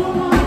Lord.